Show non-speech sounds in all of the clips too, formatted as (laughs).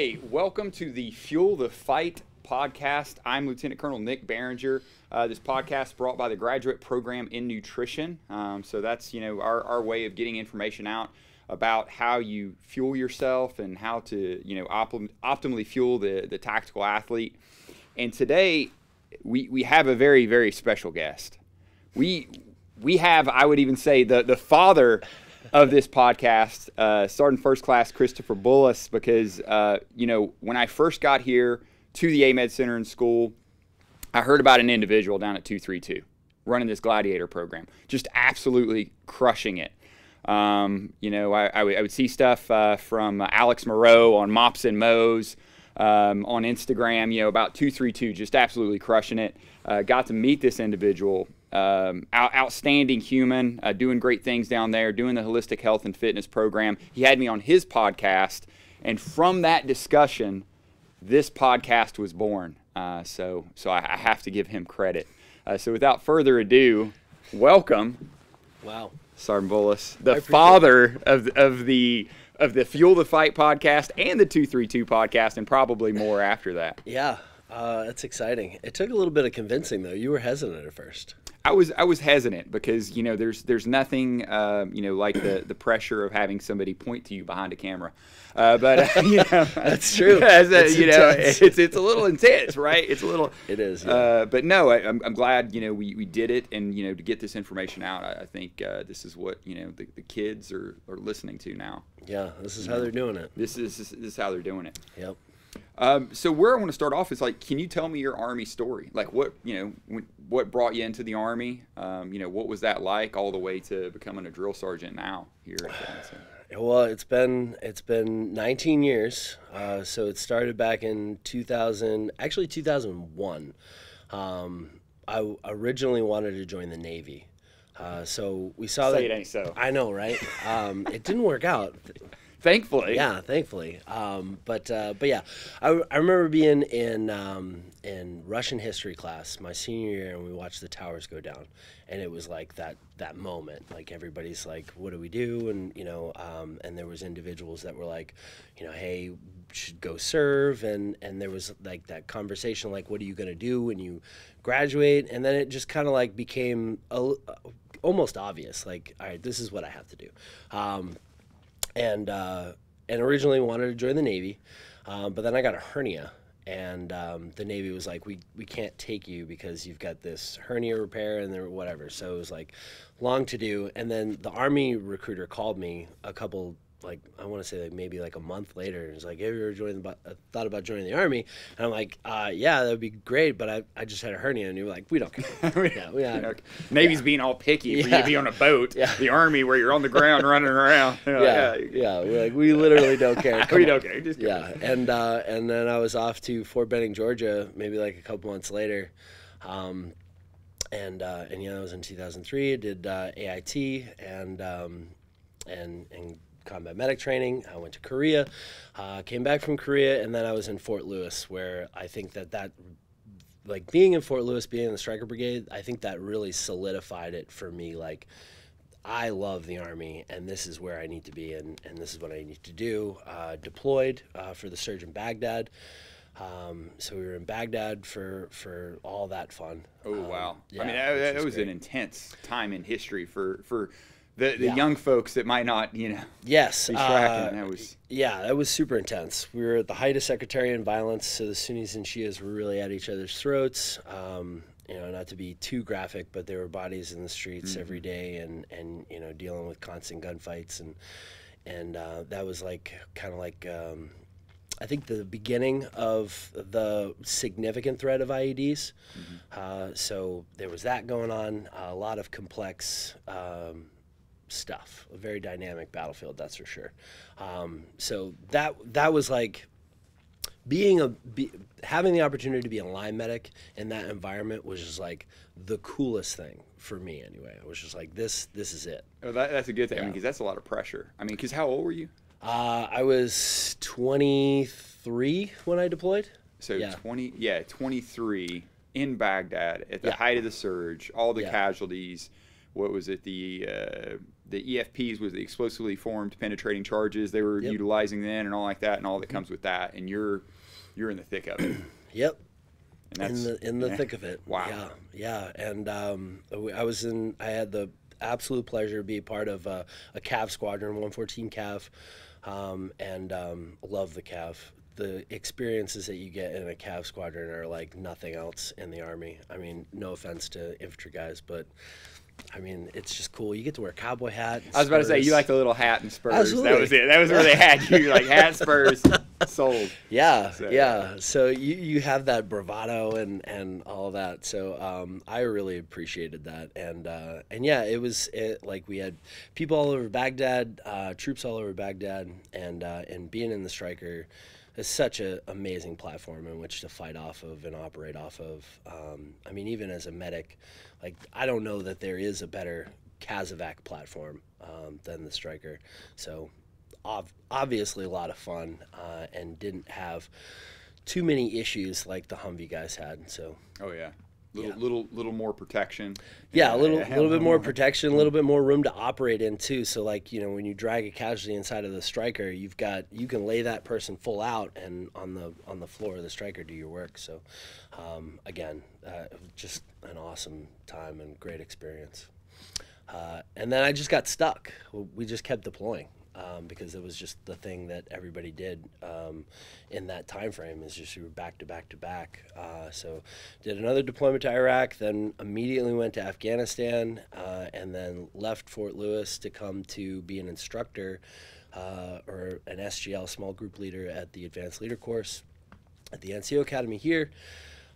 Hey, welcome to the Fuel the Fight podcast. I'm Lieutenant Colonel Nick Barringer. Uh, this podcast brought by the Graduate Program in Nutrition. Um, so that's you know our, our way of getting information out about how you fuel yourself and how to you know optim- optimally fuel the the tactical athlete. And today we we have a very very special guest. We we have I would even say the the father of this podcast, uh, First Class Christopher Bullis, because uh, you know when I first got here to the AMED Center in school, I heard about an individual down at 232 running this gladiator program, just absolutely crushing it. Um, you know, I, I, would, I, would see stuff uh, from Alex Moreau on Mops and Mows. Um, on Instagram, you know, about 232, just absolutely crushing it. Uh, got to meet this individual um, out, outstanding human, uh, doing great things down there, doing the holistic health and fitness program. He had me on his podcast, and from that discussion, this podcast was born. Uh, so, so I, I, have to give him credit. Uh, so, without further ado, welcome. Wow, Sergeant Bullis, the father of of the of the Fuel the Fight podcast and the Two Three Two podcast, and probably more after that. Yeah, uh, that's exciting. It took a little bit of convincing, though. You were hesitant at first. I was I was hesitant because you know there's there's nothing uh, you know like the the pressure of having somebody point to you behind a camera, uh, but uh, (laughs) you know (laughs) that's true. (laughs) As a, you know it's it's a little intense, right? It's a little. It is. Yeah. Uh, but no, I, am I'm, I'm glad you know we, we did it, and you know to get this information out, I, I think uh, this is what you know the, the kids are, are listening to now. Yeah, this is how they're doing it. This is this is how they're doing it. Yep. Um, so where I want to start off is like, can you tell me your army story? Like what you know, what brought you into the army? Um, you know, what was that like all the way to becoming a drill sergeant now here at (sighs) Well, it's been it's been 19 years. Uh, so it started back in 2000, actually 2001. Um, I originally wanted to join the Navy. Uh, so we saw Say that. It ain't so. I know, right? Um, it didn't work out. Thankfully. Yeah, thankfully. Um, but uh, but yeah, I, I remember being in um, in Russian history class my senior year, and we watched the towers go down, and it was like that that moment. Like everybody's like, "What do we do?" And you know, um, and there was individuals that were like, you know, "Hey, should go serve," and and there was like that conversation, like, "What are you gonna do when you graduate?" And then it just kind of like became a, almost obvious, like, "All right, this is what I have to do." Um, and uh, and originally wanted to join the Navy, um, but then I got a hernia, and um, the Navy was like, we we can't take you because you've got this hernia repair and whatever. So it was like long to do, and then the Army recruiter called me a couple like I want to say like maybe like a month later, and it's like, "Have you ever joined the, uh, thought about joining the army?" And I'm like, uh, "Yeah, that would be great, but I, I just had a hernia." And you're like, "We don't care." (laughs) yeah, we, (laughs) yeah. Navy's yeah. being all picky for you to be on a boat. Yeah. The army where you're on the ground running around. (laughs) You know, yeah, yeah, yeah. We're like, we literally don't care. we don't care. Just yeah, and uh, and then I was off to Fort Benning, Georgia, maybe like a couple months later. Um, and uh, and yeah, that was in 2003. I did uh, AIT and um, and and combat medic training. I went to Korea, uh, came back from Korea, and then I was in Fort Lewis, where I think that that like being in Fort Lewis, being in the Stryker Brigade, I think that really solidified it for me. Like, I love the Army, and this is where I need to be, and, and this is what I need to do. Uh, deployed uh, for the surge in Baghdad. Um, so we were in Baghdad for, for all that fun. Oh um, wow! Yeah, I mean, that, that was, was an intense time in history for for the, the yeah. young folks that might not, you know. Yes. Be tracking. Uh, that was. Yeah, that was super intense. We were at the height of sectarian violence, so the Sunnis and Shias were really at each other's throats. Um, you know, not to be too graphic, but there were bodies in the streets mm-hmm. every day, and and you know, dealing with constant gunfights, and and uh, that was like kind of like. Um, I think the beginning of the significant threat of IEDs. Mm-hmm. Uh, so there was that going on, a lot of complex um, stuff. A very dynamic battlefield, that's for sure. Um, so that that was like being a be, having the opportunity to be a line medic in that environment was just like the coolest thing for me anyway. It was just like this this is it. Oh, that, that's a good thing because yeah. that's a lot of pressure. I mean, because how old were you? Uh, I was 23 when I deployed. So yeah. 20, yeah, 23 in Baghdad at the yeah. height of the surge, all the casualties what was it the uh, the EFPs was the explosively formed penetrating charges they were Yep. utilizing then and all like that and all that comes with that and you're you're in the thick of it. (clears throat) Yep. And in the in the yeah. thick of it. Wow. Yeah, yeah. And um, I was in. I had the absolute pleasure to be part of uh, a Cav squadron, 114 Cav, um, and um, love the Cav. The experiences that you get in a Cav squadron are like nothing else in the army. I mean, no offense to infantry guys, but I mean, it's just cool. You get to wear cowboy hat. I was about to say you like the little hat and spurs. Absolutely. That was it. That was where they had you. Like (laughs) hat spurs sold. Yeah, So- yeah. So you, you have that bravado and, and all that. So um, I really appreciated that, and uh, and yeah, it was it, like we had people all over Baghdad, uh, troops all over Baghdad, and uh, and being in the Stryker is such an amazing platform in which to fight off of and operate off of. Um, I mean, even as a medic, like I don't know that there is a better CASEVAC platform um, than the Stryker. So obviously a lot of fun uh, and didn't have too many issues like the Humvee guys had. So Oh yeah. Little Yeah. little little more protection. yeah, a little Yeah, little bit more protection, a little bit more room to operate in too. So like you know when you drag a casualty inside of the Stryker, you've got you can lay that person full out and on the on the floor of the Stryker do your work. So um, again, uh, just an awesome time and great experience. Uh, and then I just got stuck. We just kept deploying um, because it was just the thing that everybody did um, in that time frame. Is just we were back to back to back. Uh, so did another deployment to Iraq, then immediately went to Afghanistan, uh, and then left Fort Lewis to come to be an instructor uh, or an SGL small group leader at the Advanced Leader course at the NCO Academy here.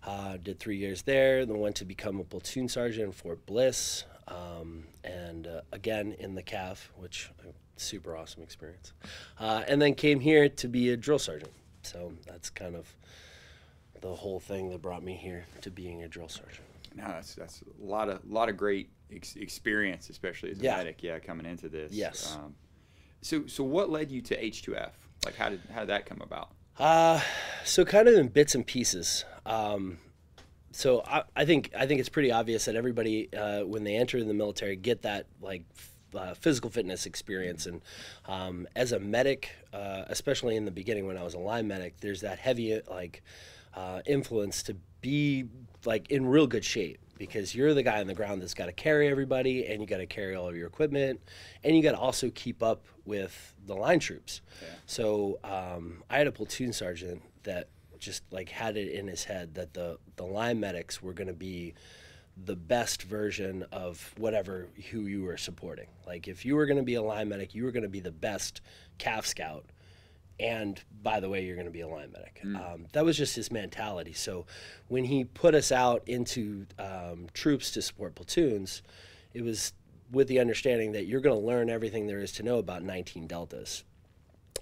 Uh, did three years there, then went to become a platoon sergeant in Fort Bliss, um, and uh, again in the Cav, which super awesome experience. Uh, and then came here to be a drill sergeant. So that's kind of the whole thing that brought me here to being a drill sergeant. No, that's that's a lot of a lot of great ex- experience, especially as a Yeah. medic. Yeah, coming into this. Yes. Um, so so what led you to H2F? Like how did how did that come about? Uh, so kind of in bits and pieces. Um, so I, I think I think it's pretty obvious that everybody uh, when they enter in the military get that like uh, physical fitness experience and um, as a medic, uh, especially in the beginning when I was a line medic, there's that heavy like uh, influence to be like in real good shape because you're the guy on the ground that's got to carry everybody and you got to carry all of your equipment and you got to also keep up with the line troops. So um, I had a platoon sergeant that just like had it in his head that the the line medics were going to be the best version of whatever who you were supporting. Like if you were going to be a line medic, you were going to be the best Cav scout. And by the way, you're going to be a line medic. Um, that was just his mentality. So when he put us out into um, troops to support platoons, it was with the understanding that you're going to learn everything there is to know about 19 deltas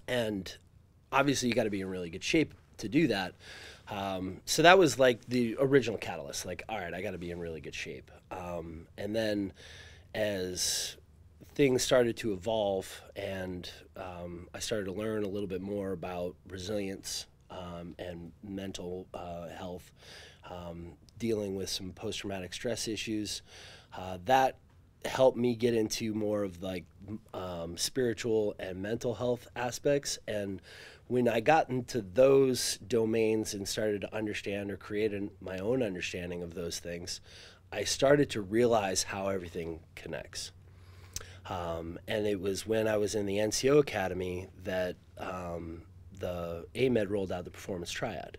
and obviously you got to be in really good shape to do that. Um, so that was like the original catalyst. Like, all right, I got to be in really good shape. Um, and then as things started to evolve and um, I started to learn a little bit more about resilience um, and mental uh, health, um, dealing with some post traumatic stress issues, uh, that helped me get into more of like um, spiritual and mental health aspects and when i got into those domains and started to understand or create an, my own understanding of those things i started to realize how everything connects um, and it was when i was in the nco academy that um, the amed rolled out the performance triad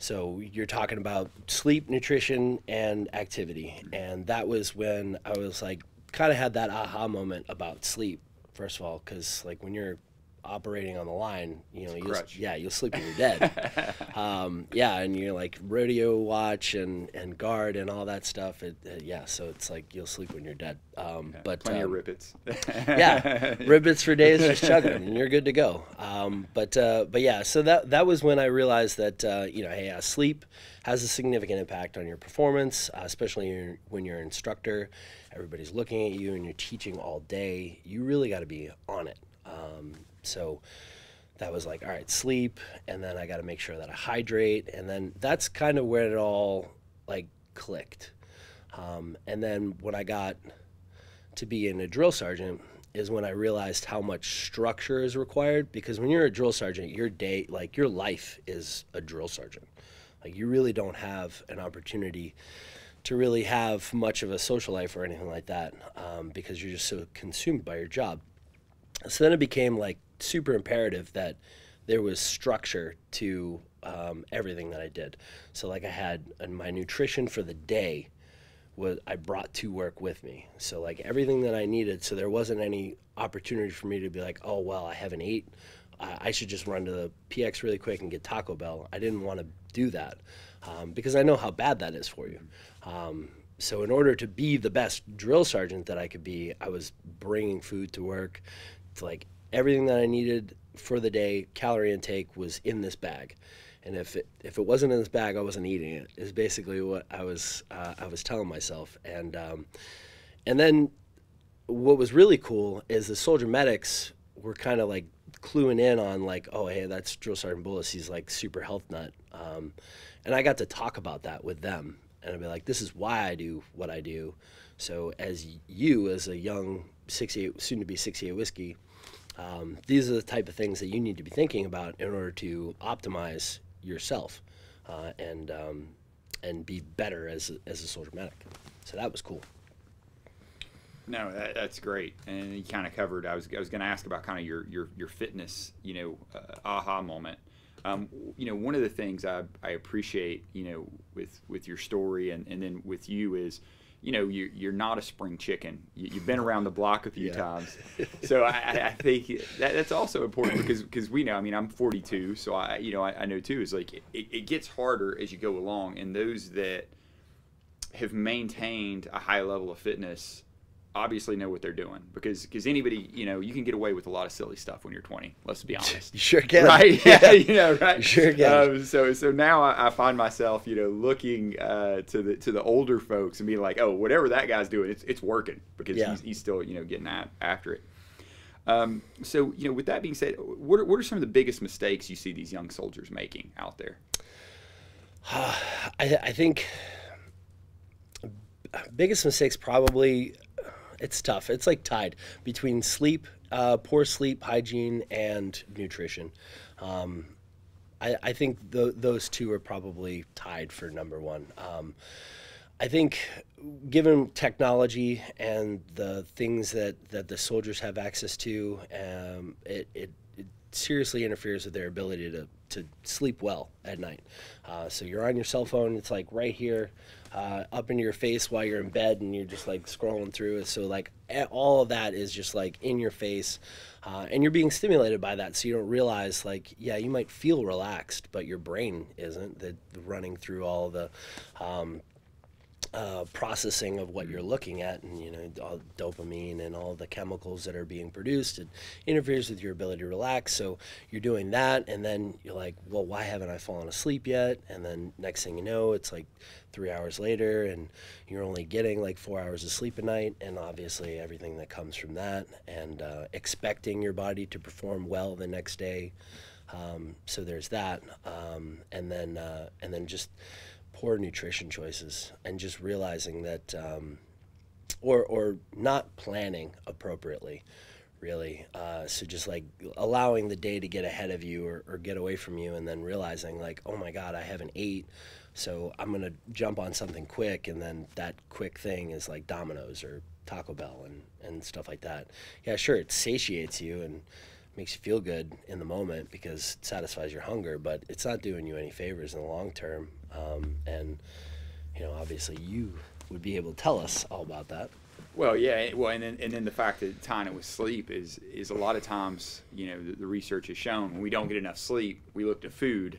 so you're talking about sleep, nutrition, and activity. And that was when I was like, kind of had that aha moment about sleep, first of all, because like when you're operating on the line, you know, you'll, yeah, you'll sleep when you're dead. (laughs) um, yeah, and you're like rodeo watch and, and guard and all that stuff. It, uh, yeah, so it's like you'll sleep when you're dead. Um, but Plenty of um, Rip Its. (laughs) yeah, Rip Its for days, just chugging, and you're good to go. Um, but uh, but yeah, so that that was when I realized that uh, you know, hey, uh, sleep has a significant impact on your performance, uh, especially when you're an instructor. Everybody's looking at you, and you're teaching all day. You really got to be on it. Um, so that was like, all right, sleep, and then I got to make sure that I hydrate, and then that's kind of where it all like clicked. Um, and then when I got to being a drill sergeant, is when I realized how much structure is required. Because when you're a drill sergeant, your day, like your life, is a drill sergeant. Like you really don't have an opportunity to really have much of a social life or anything like that um, because you're just so consumed by your job. So then it became like super imperative that there was structure to um, everything that I did. So like I had my nutrition for the day was I brought to work with me. So like everything that I needed. So there wasn't any opportunity for me to be like, oh well, I haven't ate. I should just run to the PX really quick and get Taco Bell. I didn't want to do that um, because I know how bad that is for you. Um, so in order to be the best drill sergeant that I could be, I was bringing food to work. It's like everything that I needed for the day, calorie intake was in this bag and if it if it wasn't in this bag, I wasn't eating it. Is basically what I was uh, I was telling myself, and um, and then what was really cool is the soldier medics were kind of like cluing in on like, oh hey, that's Drill Sergeant Bullis. He's like super health nut, um, and I got to talk about that with them, and I'd be like, this is why I do what I do. So as you, as a young 68, soon to be 68 whiskey, um, these are the type of things that you need to be thinking about in order to optimize yourself uh, and um, and be better as a, as a soldier medic. So that was cool. No, that, that's great, and you kind of covered. I was I was going to ask about kind of your your your fitness, you know, uh, aha moment. Um, you know, one of the things I, I appreciate, you know, with with your story and, and then with you is, you know, you're, you're not a spring chicken. You, have been around the block a few yeah. times. (laughs) So I, I think that, that's also important because because we know, I mean, I'm 42, so I, you know, I, I know too, is like it, it gets harder as you go along. And those that have maintained a high level of fitness obviously know what they're doing because because anybody you know you can get away with a lot of silly stuff when you're 20 let's be (laughs) honest. you sure can. Right? (laughs) Yeah. (laughs) You know right? You sure can. Um, so so now I, I, find myself you know looking uh, to the to the older folks and being like oh whatever that guy's doing it's, it's working because yeah. he's, he's still you know getting at, after it. Um, so you know with that being said what are, what are some of the biggest mistakes you see these young soldiers making out there? (sighs) I, I think biggest mistakes probably it's tough. It's like tied between sleep, uh, poor sleep hygiene, and nutrition. Um, I, I, think th- those two are probably tied for number one. Um, I think, given technology and the things that, that the soldiers have access to, um, it, it, it, seriously interferes with their ability to, to sleep well at night. Uh, so you're on your cell phone, it's like right here uh, up into your face while you're in bed and you're just like scrolling through. So like all of that is just like in your face, uh, and you're being stimulated by that. So you don't realize like yeah, you might feel relaxed, but your brain isn't. The running through all the um, uh, processing of what you're looking at and you know all dopamine and all the chemicals that are being produced it interferes with your ability to relax. So you're doing that and then you're like well why haven't i fallen asleep yet? And then next thing you know it's like three hours later and you're only getting like four hours of sleep a night and obviously everything that comes from that and uh, expecting your body to perform well the next day. Um, so there's that. Um, and then uh, and then just poor nutrition choices and just realizing that, um, or or not planning appropriately, really. Uh, so just like allowing the day to get ahead of you or, or get away from you, and then realizing like, oh my God, I haven't ate. So I'm gonna jump on something quick, and then that quick thing is like Domino's or Taco Bell and, and stuff like that. Yeah, sure, it satiates you and makes you feel good in the moment because it satisfies your hunger, but it's not doing you any favors in the long term. Um, and you know, obviously, you would be able to tell us all about that. Well, yeah, well, and then, and then the fact that tying it with sleep is is a lot of times, you know, the, the research has shown when we don't get enough sleep, we look to food.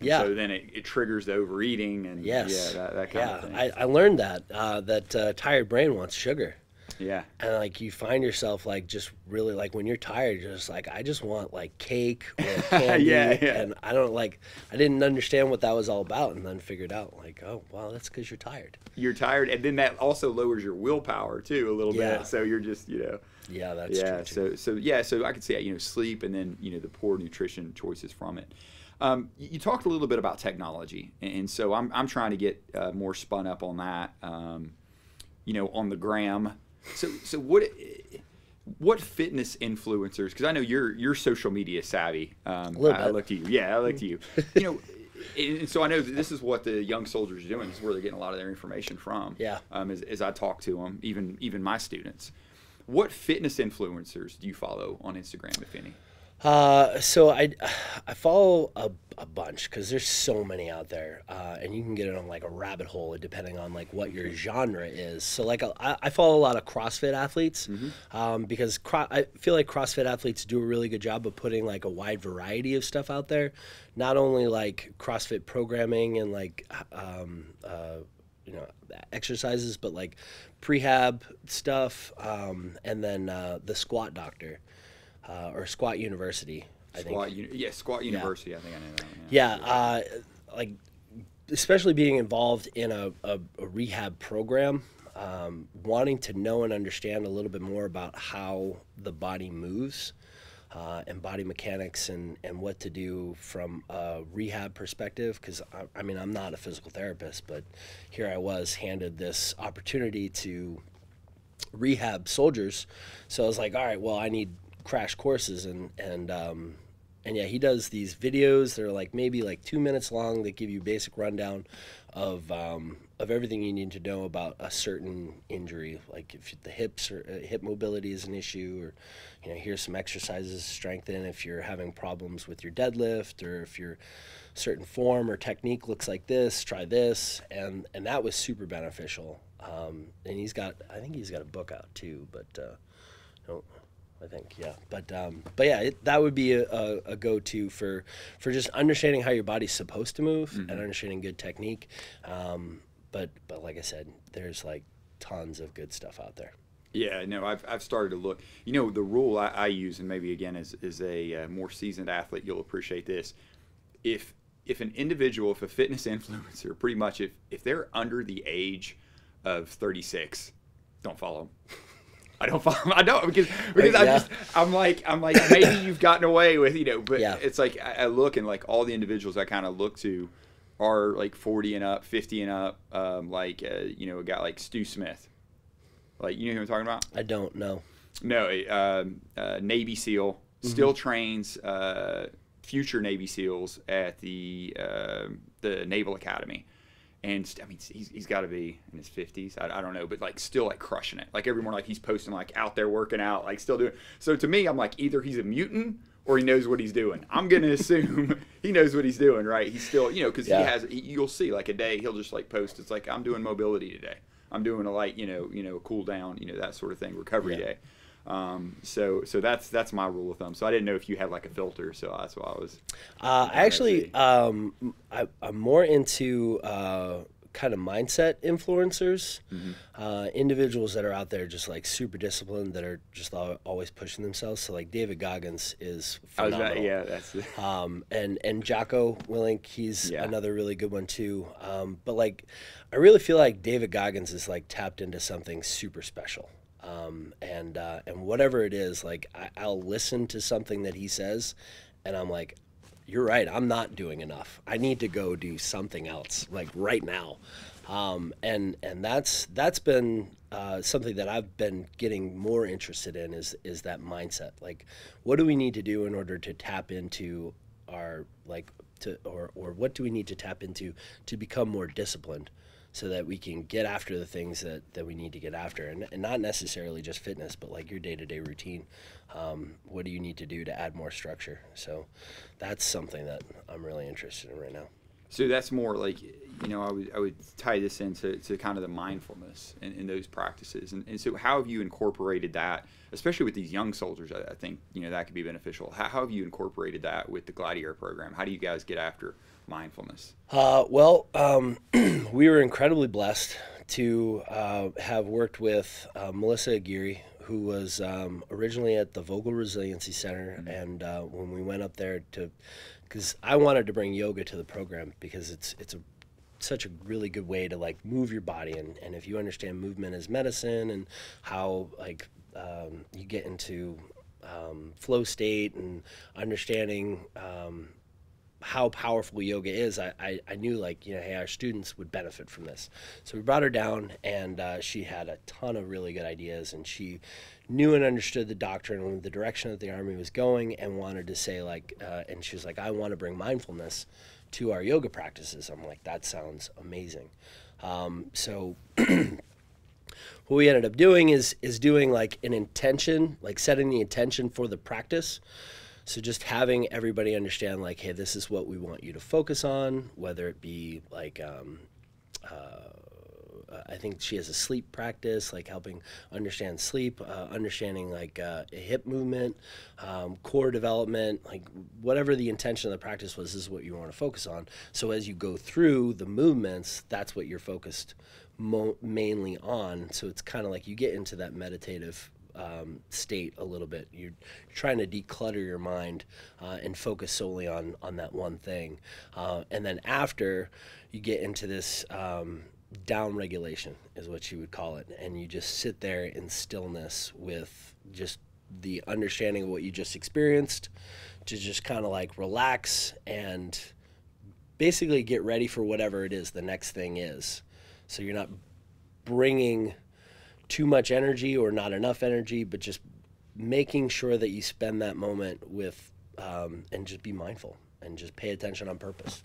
Yeah. So then it, it triggers the overeating and yes. yeah, that, that kind yeah. of thing. I, I learned that uh, that uh, tired brain wants sugar. Yeah. And like you find yourself like just really like when you're tired, you're just like I just want like cake or (laughs) candy. yeah, yeah. And I don't like I didn't understand what that was all about, and then figured out like oh well that's because you're tired. You're tired, and then that also lowers your willpower too a little Yeah. bit. So you're just you know. Yeah, that's yeah. true. So so yeah. So I could say you know sleep and then you know the poor nutrition choices from it. Um, you talked a little bit about technology, and so I'm, I'm trying to get uh, more spun up on that. Um, you know, on the gram. So so what what fitness influencers? Because I know you're you're social media savvy. Um, I, I look to you. Yeah, I look to you. (laughs) you know. And so I know that this is what the young soldiers are doing. This is where they're getting a lot of their information from. Yeah. Um, as, as I talk to them, even even my students, what fitness influencers do you follow on Instagram, if any? Uh, so I, I follow a, a bunch because there's so many out there, uh, and you can get it on like a rabbit hole depending on like what your genre is. So like I, I follow a lot of CrossFit athletes um, because cro- I feel like CrossFit athletes do a really good job of putting like a wide variety of stuff out there, not only like CrossFit programming and like um, uh, you know exercises, but like prehab stuff, um, and then uh, the Squat Doctor uh, or Squat University. I think. Squat, Uni- yeah, Squat University. I think I know that one. Yeah, uh, like especially being involved in a, a, a rehab program, um, wanting to know and understand a little bit more about how the body moves. Uh, and body mechanics and, and what to do from a rehab perspective because I, I mean i'm not a physical therapist but here i was handed this opportunity to rehab soldiers. So I was like, all right, well, I need crash courses, and and um, and yeah, he does these videos. They're like maybe like two minutes long. That give you basic rundown of um, of everything you need to know about a certain injury, like if the hips or uh, hip mobility is an issue, or you know, here's some exercises to strengthen if you're having problems with your deadlift, or if your certain form or technique looks like this, try this, and and that was super beneficial. Um, and he's got, I think he's got a book out too, but uh, no, I think yeah, but um, but yeah, it, that would be a, a, a go-to for for just understanding how your body's supposed to move and understanding good technique. Um, but but like I said, there's like tons of good stuff out there. Yeah, no, I've, I've started to look. You know, the rule I, I use, and maybe again as, as a uh, more seasoned athlete, you'll appreciate this. If if an individual, if a fitness (laughs) influencer, pretty much if if they're under the age of 36, don't follow them. I don't follow. I don't because because I yeah. just I'm like I'm like maybe you've (laughs) gotten away with you know, but Yeah. it's like I, look and like all the individuals I kind of look to are like 40 and up, 50 and up. Um, like uh, you know, a guy like Stew Smith. Like you know who I'm talking about? I don't know. No, um, uh, Navy SEAL still trains uh, future Navy SEALs at the uh, the Naval Academy, and I mean he's, he's got to be in his fifties. I, I don't know, but like still like crushing it. Like every morning, like he's posting like out there working out, like still doing. So to me, I'm like either he's a mutant or he knows what he's doing. I'm gonna (laughs) assume he knows what he's doing, right? He's still, you know, because Yeah. he has. He, you'll see like a day he'll just like post. It's like I'm doing mobility today. I'm doing a light, you know, you know, cool down, you know, that sort of thing, recovery Yeah. day. Um, so so that's that's my rule of thumb. So I didn't know if you had like a filter, so that's why I was. Uh, I actually, um, I, I'm more into uh, kind of mindset influencers, Mm-hmm. uh, individuals that are out there just like super disciplined, that are just always pushing themselves. So like David Goggins is phenomenal. that, yeah, that's (laughs) Um, and and Jocko Willink, he's Yeah. another really good one too. Um, but like, I really feel like David Goggins is like tapped into something super special. Um, and uh, and whatever it is, like I, I'll listen to something that he says, and I'm like, you're right. I'm not doing enough. I need to go do something else, like right now. Um, and and that's that's been uh, something that I've been getting more interested in is is that mindset. Like, what do we need to do in order to tap into our like to or or what do we need to tap into to become more disciplined? So that we can get after the things that, that we need to get after, and, and not necessarily just fitness, but like your day to day routine. Um, what do you need to do to add more structure? So, that's something that I'm really interested in right now. So that's more like, you know, I would, I would tie this into to kind of the mindfulness in, in those practices. And, and so how have you incorporated that, especially with these young soldiers? I, I think, you know, that could be beneficial. How, how have you incorporated that with the Gladiator program? How do you guys get after mindfulness? Uh, well, um, (clears throat) we were incredibly blessed to uh, have worked with uh, Melissa Aguirre, who was um, originally at the Vogel Resiliency Center. And uh, when we went up there to, because I wanted to bring yoga to the program because it's it's a such a really good way to like move your body and, and if you understand movement as medicine and how like um, you get into um, flow state and understanding um, how powerful yoga is, I, I, I, knew like, you know, hey, our students would benefit from this. So we brought her down and uh, she had a ton of really good ideas and she knew and understood the doctrine and the direction that the Army was going and wanted to say like, uh, and she was like, I want to bring mindfulness to our yoga practices. I'm like, that sounds amazing. Um, so (clears throat) what we ended up doing is, is doing like an intention, like setting the intention for the practice. So just having everybody understand, like, hey, this is what we want you to focus on, whether it be like, um, uh, I think she has a sleep practice, like helping understand sleep, uh, understanding like uh, hip movement, um, core development, like whatever the intention of the practice was, is what you want to focus on. So as you go through the movements, that's what you're focused mainly on. So it's kind of like you get into that meditative um, state a little bit. You're, trying to declutter your mind uh, and focus solely on on that one thing, uh, and then after you get into this. Um, down regulation is what you would call it and you just sit there in stillness with just the understanding of what you just experienced to just kind of like relax and basically get ready for whatever it is the next thing is so you're not bringing too much energy or not enough energy, but just making sure that you spend that moment with um, and just be mindful and just pay attention on purpose.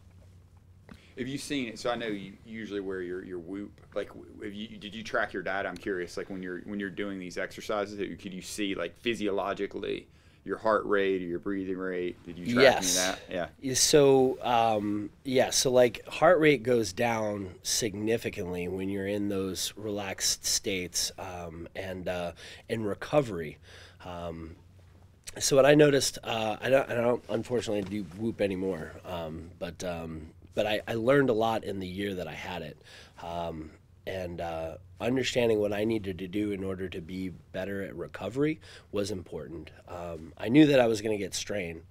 Have you seen it? So I know you usually wear your, your whoop. Like, you did you track your diet? I'm curious. Like when you're when you're doing these exercises, could you see like physiologically your heart rate or your breathing rate? Did you track yes. that? Yeah. So um, yeah, so like heart rate goes down significantly when you're in those relaxed states um, and uh, in recovery. Um, so what I noticed, uh, I don't, I don't unfortunately do Whoop anymore, um, but um, but I, I, learned a lot in the year that I had it. And uh, understanding what I needed to do in order to be better at recovery was important. Um, I knew that I was going to get strain,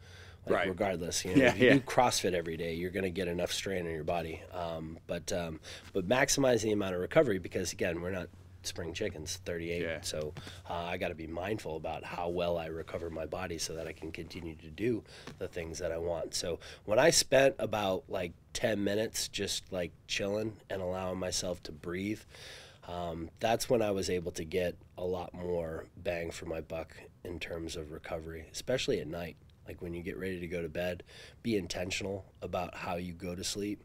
like, right. regardless. You know, yeah, if you yeah. do CrossFit every day, you're going to get enough strain in your body. Um, but um, but maximizing the amount of recovery because again, we're not spring chickens 38 yeah. so uh, i got to be mindful about how well i recover my body so that i can continue to do the things that i want. So when i spent about like 10 minutes just like chilling and allowing myself to breathe um, that's when i was able to get a lot more bang for my buck in terms of recovery especially at night. Like when you get ready to go to bed be intentional about how you go to sleep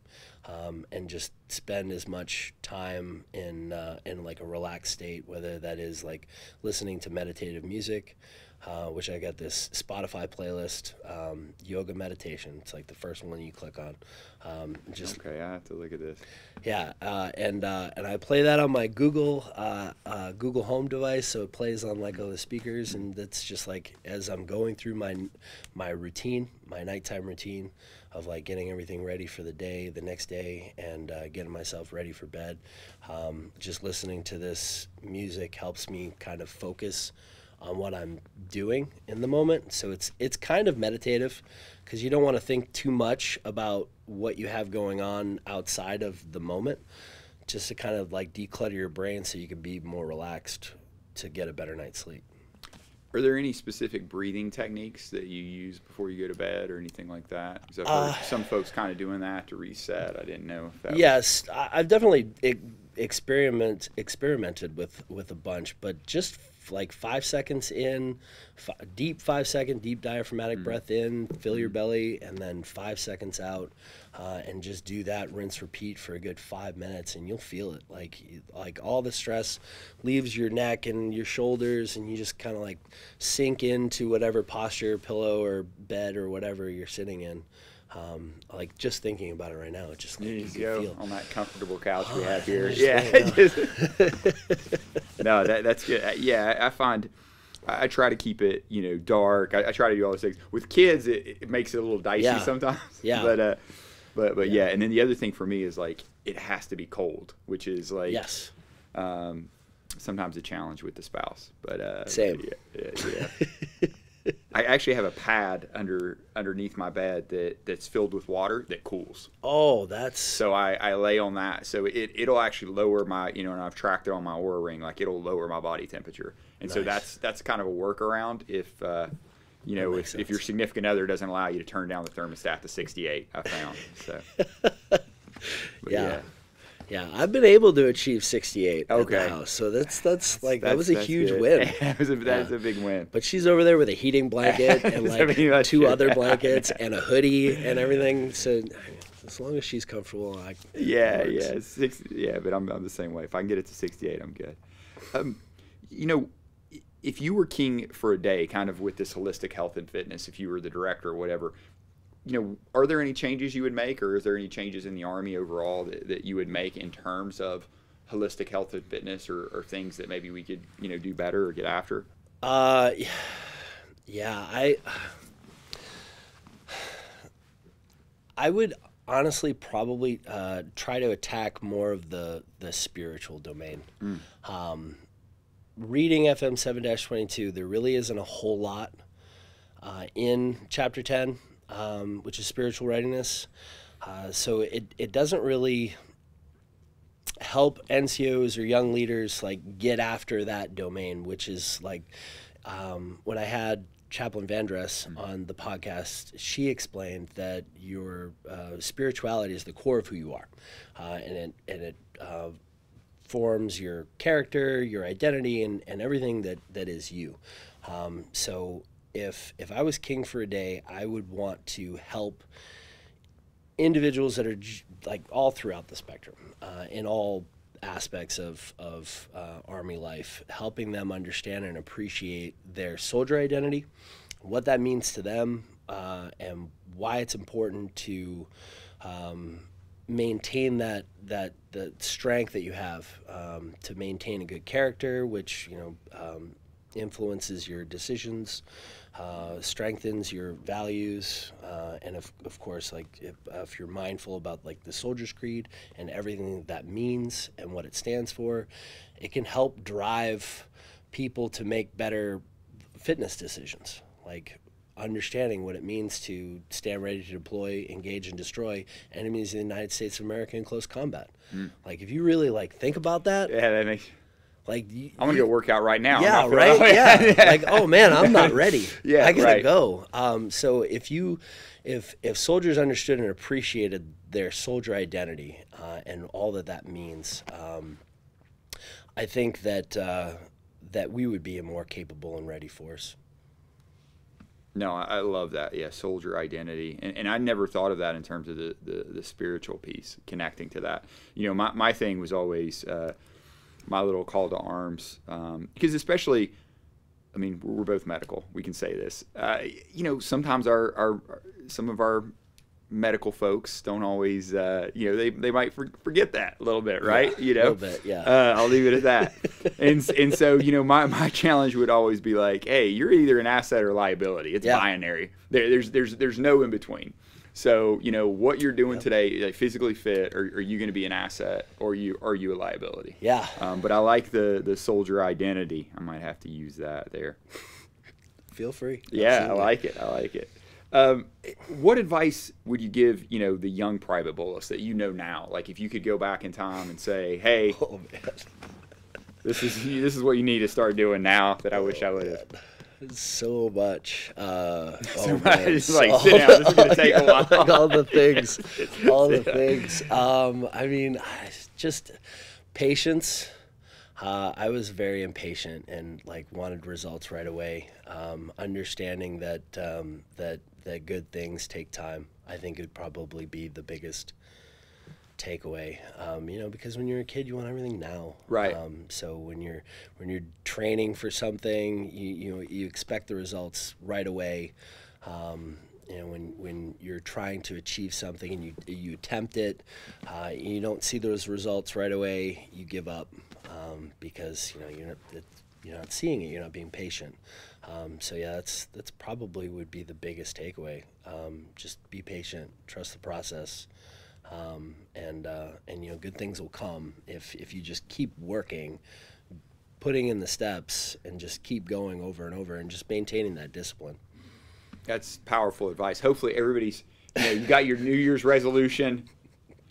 um, and just spend as much time in uh, in like a relaxed state whether that is like listening to meditative music uh, which I got this Spotify playlist, um, yoga meditation. It's like the first one you click on. Um, just okay, I have to look at this. Yeah, uh, and uh, and I play that on my Google uh, uh, Google Home device, so it plays on like all the speakers, and that's just like as I'm going through my my routine, my nighttime routine of like getting everything ready for the day, the next day, and uh, getting myself ready for bed. Um, just listening to this music helps me kind of focus on what I'm doing in the moment. So it's it's kind of meditative because you don't want to think too much about what you have going on outside of the moment, just to kind of like declutter your brain so you can be more relaxed to get a better night's sleep. Are there any specific breathing techniques that you use before you go to bed or anything like that? Because I've heard uh, some folks kind of doing that to reset. I didn't know if that. Yes, was... I've definitely experiment experimented with with a bunch, but just like five seconds in, f- deep five second, deep diaphragmatic mm. breath in, fill your belly, and then five seconds out, uh, and just do that. Rinse, repeat for a good five minutes, and you'll feel it. Like like all the stress leaves your neck and your shoulders, and you just kind of like sink into whatever posture, pillow or bed or whatever you're sitting in. Um, like just thinking about it right now, it just you, you go feel. on that comfortable couch we have here. Yeah, (laughs) (laughs) no, that, that's good. Uh, yeah, I find I, try to keep it, you know, dark. I, I, try to do all those things. With kids, it, it makes it a little dicey yeah. sometimes. (laughs) Yeah. But uh, but but yeah. yeah. And then the other thing for me is like it has to be cold, which is like yes. Um, sometimes a challenge with the spouse, but uh, same. Yeah, yeah. (laughs) I actually have a pad under underneath my bed that that's filled with water that cools. Oh, that's so I, I lay on that. So it it'll actually lower my you know, and I've tracked it on my Oura ring, like it'll lower my body temperature. And nice. so that's that's kind of a workaround if uh, you know, if, if your significant other doesn't allow you to turn down the thermostat to 68, I found. So, (laughs) But Yeah. Yeah, I've been able to achieve 68 at Okay. the house, so that's that's like (laughs) that was a huge good. win. that was a, that's Yeah. a big win. But she's over there with a heating blanket and (laughs) like two other (laughs) blankets and a hoodie and everything. So as long as she's comfortable, I Yeah, yeah, six. Yeah, but I'm, I'm the same way. If I can get it to 68, I'm good. Um, you know, if you were king for a day, kind of with this holistic health and fitness, if you were the director or whatever, you know, are there any changes you would make, or is there any changes in the army overall that, that you would make in terms of holistic health and fitness, or, or things that maybe we could, you know, do better or get after? Uh, yeah, I, I would honestly probably uh, try to attack more of the the spiritual domain. Um, reading FM seven twenty two, there really isn't a whole lot uh, in chapter ten, um, which is spiritual readiness. Uh, so it it doesn't really help NCOs or young leaders like get after that domain, which is like um, when I had Chaplain Vandress on the podcast, she explained that your uh, spirituality is the core of who you are, uh, and it and it uh, forms your character, your identity, and, and everything that, that is you. Um, so if if I was king for a day, I would want to help individuals that are like all throughout the spectrum, uh, in all aspects of of uh, army life, helping them understand and appreciate their soldier identity, what that means to them, uh, and why it's important to um, maintain that that the strength that you have um, to maintain a good character, which you know um, influences your decisions, uh, strengthens your values, uh, and of, of course, like if, if you're mindful about like the soldier's creed and everything that means and what it stands for, it can help drive people to make better fitness decisions. Like understanding what it means to stand ready to deploy, engage, and destroy enemies in the United States of America in close combat. Like if you really like think about that, Yeah, that makes. Like I'm gonna go work out right now. Yeah, right. (laughs) Yeah, like oh man, I'm not ready. (laughs) Yeah, I gotta right. go. Um, so if you, if if soldiers understood and appreciated their soldier identity uh, and all that that means, um, I think that uh, that we would be a more capable and ready force. No, I I love that. Yeah, soldier identity, and, and I never thought of that in terms of the, the, the spiritual piece connecting to that. You know, my, my thing was always uh, my little call to arms um, because especially, I mean, we're, both medical. We can say this. Uh, you know, sometimes our, our some of our medical folks don't always, uh, you know, they, they might for, forget that a little bit, right? Yeah, you know, a little bit, yeah. Uh, I'll leave it at that. (laughs) and and so you know, my, my challenge would always be like, hey, you're either an asset or liability. It's Yeah. binary. There, there's there's there's no in between. So you know what you're doing today, like physically fit, or are you going to be an asset, or you are you a liability? Yeah. Um, but I like the the soldier identity. I might have to use that there. Feel free. Yeah, Absolutely. I like it. I like it. Um, what advice would you give, you know, the young private Bullis that you know now? Like, if you could go back in time and say, "Hey, (laughs) Oh this is this is what you need to start doing now," that I wish I would have. So much. Uh, So oh, man. Like, So- sit down, this is gonna (laughs) take a while. like all the things, (laughs) all the Yeah. things. Um, I mean, just patience. Uh, I was very impatient and like wanted results right away. Um, understanding that um, that that good things take time. I think would probably be the biggest takeaway. Um, you know, because when you're a kid, you want everything now. Right. Um, so when you're when you're training for something, you you know you expect the results right away. Um, you know, when when you're trying to achieve something and you you attempt it, uh, you don't see those results right away. You give up um, because you know you're not, you're not seeing it. You're not being patient. Um, so yeah, that's that's probably would be the biggest takeaway. Um, just be patient, trust the process, um, and uh, and you know good things will come if if you just keep working, putting in the steps, and just keep going over and over, and just maintaining that discipline. That's powerful advice. Hopefully, everybody's, you know, you got your New Year's resolution.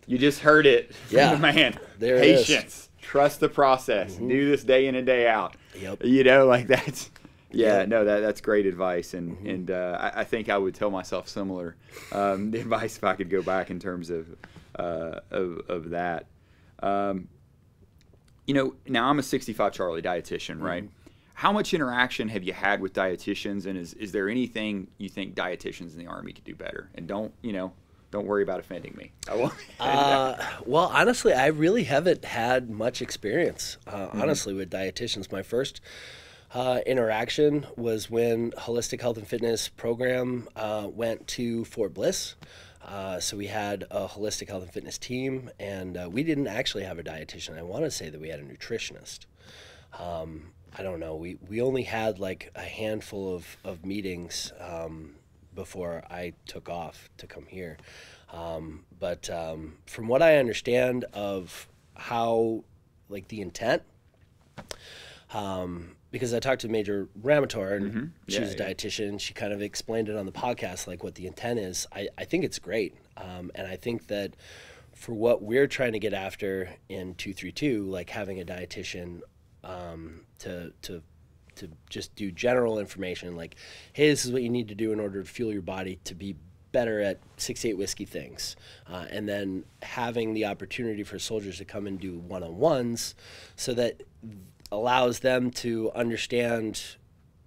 You just heard it from Yeah. the man. There. Patience. Trust the process. Do this day in and day out. Yep. You know, like that's Yeah, no, that that's great advice, and Mm-hmm. and uh, I, I think I would tell myself similar um, (laughs) advice if I could go back in terms of uh, of, of that. Um, you know, now I'm a 65 Charlie dietitian, right? Mm-hmm. How much interaction have you had with dietitians, and is is there anything you think dietitians in the army could do better? And don't you know, don't worry about offending me. I won't. (laughs) Uh, well, honestly, I really haven't had much experience, uh, honestly, with dietitians. My first uh, interaction was when Holistic Health and Fitness program uh, went to Fort Bliss. Uh, so we had a holistic health and fitness team, and uh, we didn't actually have a dietitian. I want to say that we had a nutritionist. Um, I don't know. We, we only had like a handful of, of meetings um, before I took off to come here. Um, but um, from what I understand of how, like the intent, um, because I talked to Major Ramator and Yeah, she's a yeah. dietitian, she kind of explained it on the podcast, like what the intent is. I, I think it's great. Um, and I think that for what we're trying to get after in 232, like having a dietitian um, to, to, to just do general information, like, hey, this is what you need to do in order to fuel your body to be better at 68 whiskey things. Uh, and then having the opportunity for soldiers to come and do one on ones so that allows them to understand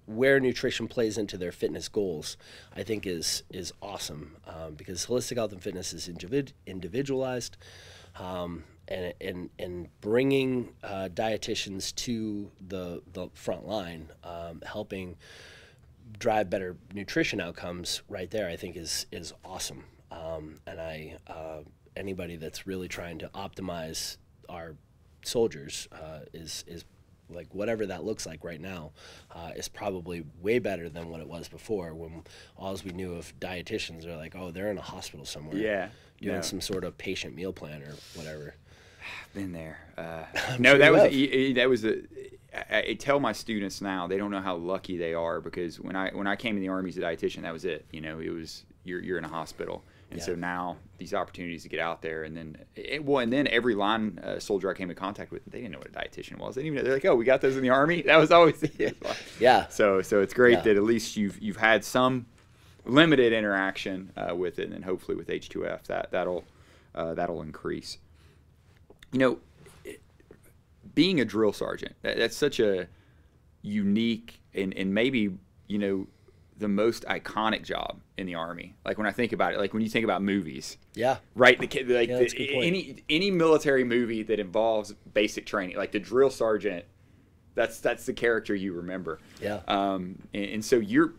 where nutrition plays into their fitness goals, I think is is awesome um, because holistic health and fitness is individ- individualized, um, and and and bringing uh, dietitians to the the front line, um, helping drive better nutrition outcomes right there, I think is is awesome. Um, and I uh, anybody that's really trying to optimize our soldiers uh, is is like whatever that looks like right now uh, is probably way better than what it was before when all we knew of dietitians are like oh they're in a hospital somewhere Yeah, doing some sort of patient meal plan or whatever (sighs) been there. Uh, (laughs) no, sure that was have. y- y- that was a. I, I tell my students now they don't know how lucky they are because when I when I came in the army as a dietitian, that was it. You know, it was you're you're in a hospital, and Yeah. so now these opportunities to get out there, and then it, well, and then every line uh, soldier I came in contact with, they didn't know what a dietitian was. They didn't even know. They're like, oh, we got those in the army. That was always (laughs) it. yeah So so it's great Yeah. that at least you've you've had some limited interaction uh, with it, and then hopefully with H2F that that'll uh, that'll increase. You know, it- being a drill sergeant that, that's such a unique and and maybe you know the most iconic job in the army. Like when I think about it, like when you think about movies, yeah right? The kid, like Yeah, the, that's a good point. any any military movie that involves basic training, like the drill sergeant, that's that's the character you remember. Yeah. Um, and, and so you're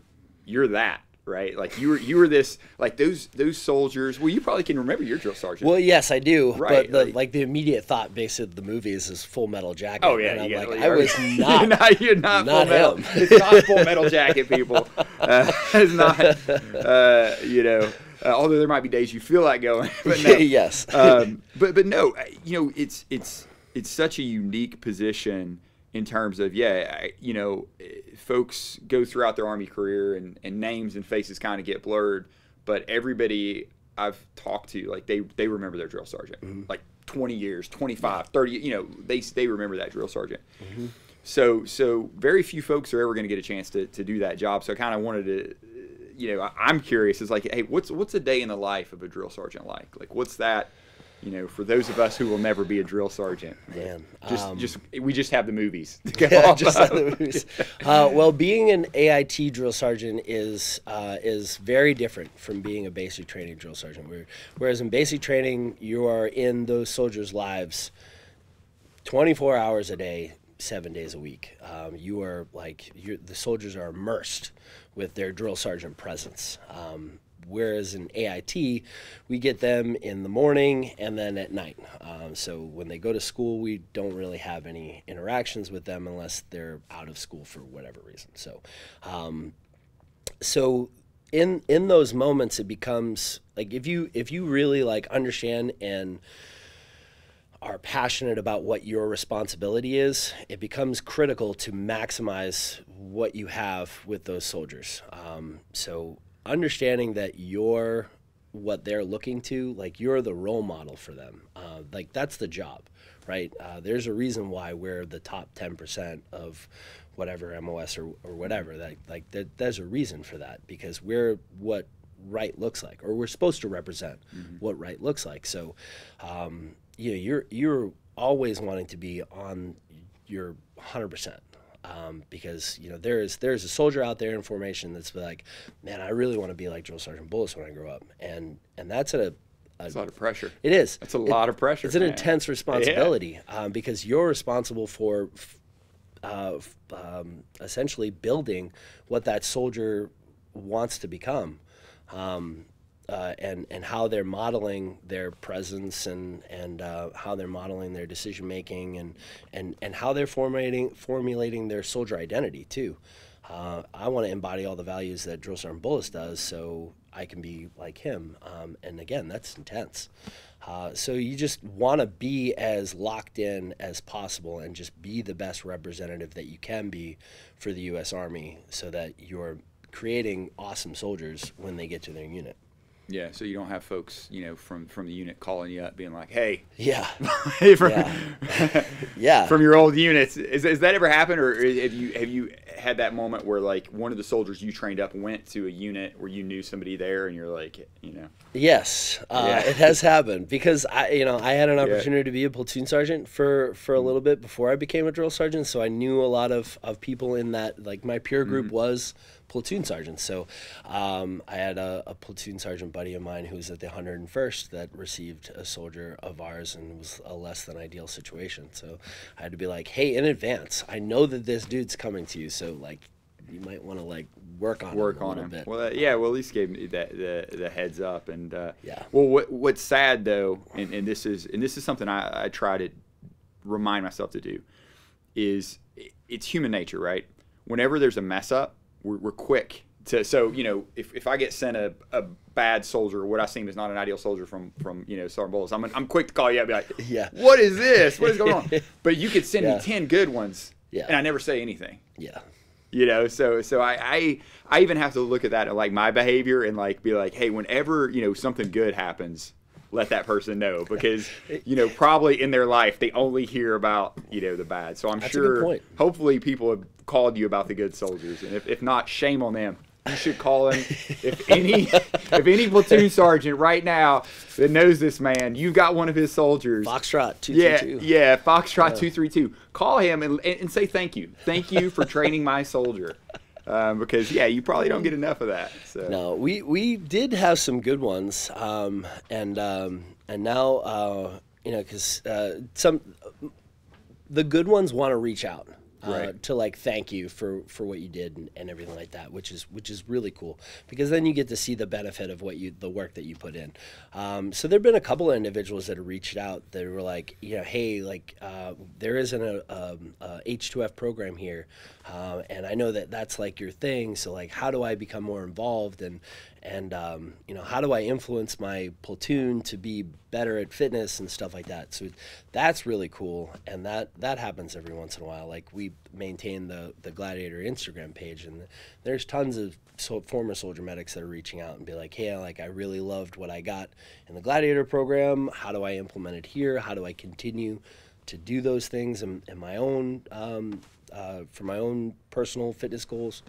you're that right? Like you were you were this like those those soldiers. Well, you probably can remember your drill sergeant. Well, yes, I do. Right, But the, like- like, the immediate thought based of the movies is Full Metal Jacket. Oh yeah, and I'm you like, I was (laughs) you're not. not. You're not, not full metal. him. It's not full metal jacket, people. (laughs) Uh, (laughs) it's not. Uh, you know, uh, although there might be days you feel like going, but no. yes. um, but but no, you know, it's it's it's such a unique position in terms of yeah, I, you know, folks go throughout their army career and, and names and faces kind of get blurred, but everybody I've talked to like they they remember their drill sergeant mm-hmm. like 20 years, 25, 30, you know, they they remember that drill sergeant. Mm-hmm. So so very few folks are ever going to get a chance to, to do that job. So I kind of wanted to you know, I- I'm curious. Is like, hey, what's what's a day in the life of a drill sergeant like? Like, what's that? You know, for those of us who will never be a drill sergeant, Man, just um, just we just have the movies. to (laughs) go Yeah, off just like the movies. Uh, well, being an AIT drill sergeant is uh, is very different from being a basic training drill sergeant. Where, whereas in basic training, you are in those soldiers' lives 24 hours a day, seven days a week. Um, you are like the soldiers are immersed with their drill sergeant presence. Um, whereas in AIT, we get them in the morning and then at night. Um, so when they go to school, we don't really have any interactions with them unless they're out of school for whatever reason. So, um, so in in those moments, it becomes like if you if you really like understand and are passionate about what your responsibility is, it becomes critical to maximize what you have with those soldiers. Um, so understanding that you're what they're looking to, like you're the role model for them, uh, like that's the job, right? Uh, there's a reason why we're the top 10% of whatever MOS or, or whatever. That like that, there's a reason for that because we're what right looks like, or we're supposed to represent what right looks like. So, um, you know, you're you're always wanting to be on your hundred percent. Um, because you know there is there's a soldier out there in formation that's like, man, I really want to be like Drill Sergeant Bullis when I grow up, and and that's a, a It's a lot of pressure. it is. That's a lot of pressure. It's an man. intense responsibility um, because you're responsible for f- uh, um, essentially building what that soldier wants to become. Um, uh, and and how they're modeling their presence and and uh, how they're modeling their decision making and and and how they're formulating formulating their soldier identity too. Uh, I want to embody all the values that Drill Sergeant Bullis does, so I can be like him. Um, and again, that's intense. Uh, so you just want to be as locked in as possible and just be the best representative that you can be for the U.S. Army, so that you're creating awesome soldiers when they get to their unit. Yeah, so you don't have folks, you know, from from the unit calling you up, being like, "Hey, Yeah, (laughs) hey, from, Yeah. (laughs) yeah. from your old units." Is, has that ever happened, or have you have you had that moment where like one of the soldiers you trained up went to a unit where you knew somebody there, and you're like, you know, Yes, uh, Yeah. it has happened because I, you know, I had an opportunity to be a platoon sergeant for for a little bit before I became a drill sergeant. So I knew a lot of of people in that. Like my peer group was platoon sergeants. So um, I had a, a platoon sergeant buddy of mine who was at the 101st that received a soldier of ours and was a less than ideal situation. So I had to be like, hey, in advance, I know that this dude's coming to you, so like. You might want to like work on work him a on him. bit. Well, that, yeah, well, at least gave me that the the heads up, and uh, Yeah. Well, what what's sad though, and, and this is and this is something I, I try to remind myself to do, is it's human nature, right? Whenever there's a mess up, we're, we're quick to. So you know, if, if I get sent a, a bad soldier, what I seem is not an ideal soldier from from you know Sergeant Bullis, I'm I'm quick to call you up, be like, (laughs) Yeah. what is this? What is going on? (laughs) But you could send Yeah. me ten good ones, Yeah. and I never say anything yeah. you know so so I, I i even have to look at that and like my behavior and like be like hey whenever you know something good happens let that person know (laughs) because you know probably in their life they only hear about you know the bad. So i'm That's sure hopefully people have called you about the good soldiers. And if, if not shame on them. You should call him if (laughs) any if any platoon sergeant right now that knows this man you've got one of his soldiers. Foxtrot two yeah, two two. yeah, Foxtrot two three two. Call him and and say thank you, thank you for training my soldier, um, because yeah, you probably don't get enough of that. So No, we we did have some good ones, um, and um, and now uh, you know because uh, some the good ones want to reach out. Uh, Right. to like thank you for for what you did and, and everything like that which is which is really cool. Because then you get to see the benefit of what you the work that you put in. Um, so there have been a couple of individuals that have reached out that were like you know hey like uh, there isn't a, um, a h2f program here uh, and i know that that's like your thing so like how do i become more involved? And and um, you know how do i influence my platoon to be better at fitness and stuff like that? So that's really cool. And that that happens every once in a while. Like we maintain the the gladiator instagram page and there's tons of so, former soldier medics that are reaching out and be like hey like i really loved what i got in the gladiator program. How do i implement it here? How do i continue to do those things in, in my own um, uh, for my own personal fitness goals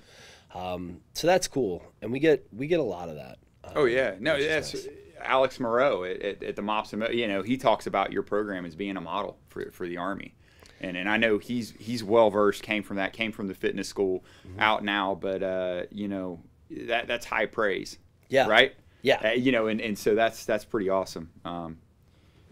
um, so that's cool and we get we get a lot of that oh um, yeah, no, that's nice. Alex Moreau at, at, at the Mops you know he talks about your program as being a model for for the Army. And, and I know he's he's well versed, came from that, came from the fitness school, Mm-hmm. out now, but uh, you know that that's high praise, Yeah. right? Yeah. Uh, you know, and, and so that's that's pretty awesome. Um,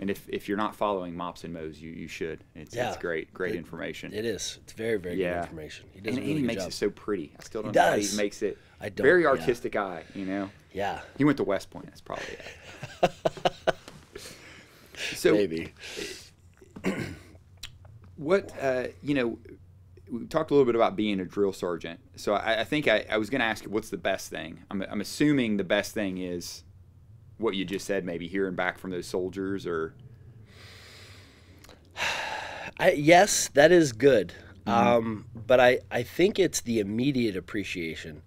and if, if you're not following Mops and Mo's, you, you should. It's, Yeah. it's great, great It- information. It is. It's very, very good Yeah. information. He does and, really and he makes job. it so pretty. I still don't He know does. he makes it. I don't- Very yeah. artistic eye, you know. yeah, He went to West Point. That's probably it. (laughs) so maybe. (clears throat) what uh, you know, we talked a little bit about being a drill sergeant. So I, I think I, I was going to ask you, what's the best thing? I'm, I'm assuming the best thing is what you just said. Maybe hearing back from those soldiers, or I, yes, that is good. Um, but I, I think it's the immediate appreciation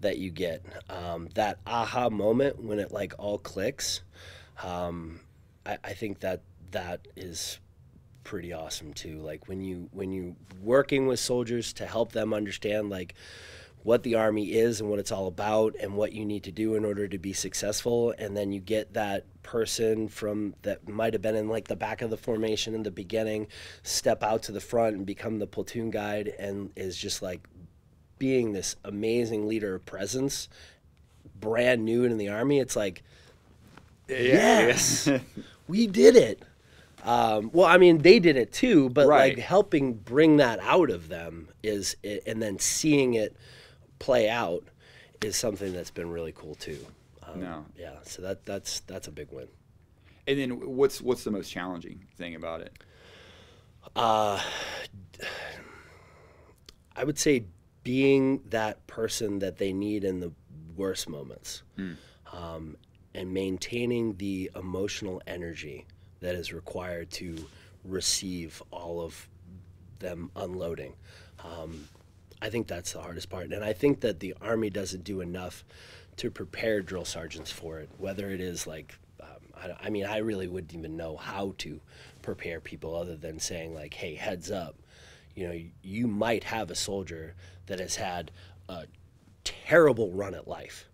that you get, um, that aha moment when it like all clicks. Um, I, I think that that is pretty awesome too. Like when you when you working with soldiers to help them understand like what the army is and what it's all about and what you need to do in order to be successful. And then you get that person from that might have been in like the back of the formation in the beginning step out to the front and become the platoon guide and is just like being this amazing leader of presence brand new in the army. It's like yes (laughs) we did it. Um, well, I mean, they did it too, but Right. like helping bring that out of them is, and then seeing it play out is something that's been really cool too. Um, No. Yeah, so that that's that's a big win. And then what's what's the most challenging thing about it? I would say being that person that they need in the worst moments, um, and maintaining the emotional energy that is required to receive all of them unloading. Um, I think that's the hardest part, and I think that the army doesn't do enough to prepare drill sergeants for it. Whether it is like, um, I, I mean, I really wouldn't even know how to prepare people other than saying like, "Hey, heads up." you know, you might have a soldier that has had a terrible run at life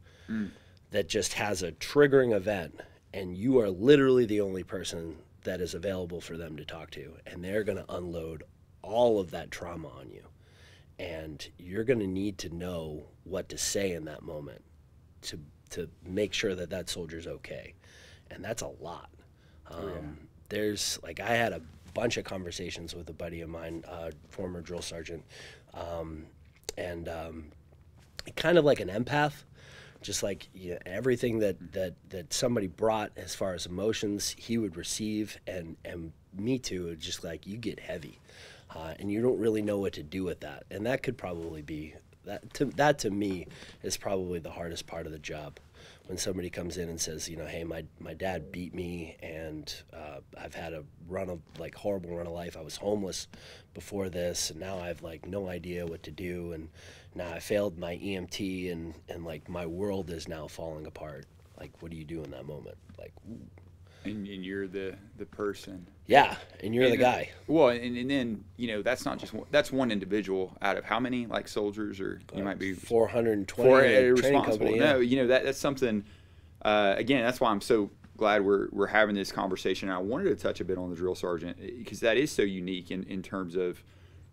that just has a triggering event, and you are literally the only person that is available for them to talk to, and they're going to unload all of that trauma on you. And you're going to need to know what to say in that moment to, to make sure that that soldier's okay. And that's a lot. Um, There's like I had a bunch of conversations with a buddy of mine, uh, former drill sergeant, um, and um, kind of like an empath. Just like you know, everything that, that, that somebody brought as far as emotions, he would receive, and, and me too. Just like you get heavy, uh, and you don't really know what to do with that. And that could probably be that to that to me is probably the hardest part of the job when somebody comes in and says, you know, hey, my, my dad beat me and uh, I've had a run of like horrible run of life. I was homeless before this and now I've like no idea what to do and now I failed my EMT and, and like my world is now falling apart. Like, what do you do in that moment? Like, ooh. And, and you're the the person. yeah, and you're the And then- guy. Well, and, and then you know that's not just one, that's one individual out of how many like soldiers or you might be 420 for in a a training responsible. company. yeah. No, you know that that's something. Uh, again, that's why I'm so glad we're we're having this conversation. I wanted to touch a bit on the drill sergeant because that is so unique in in terms of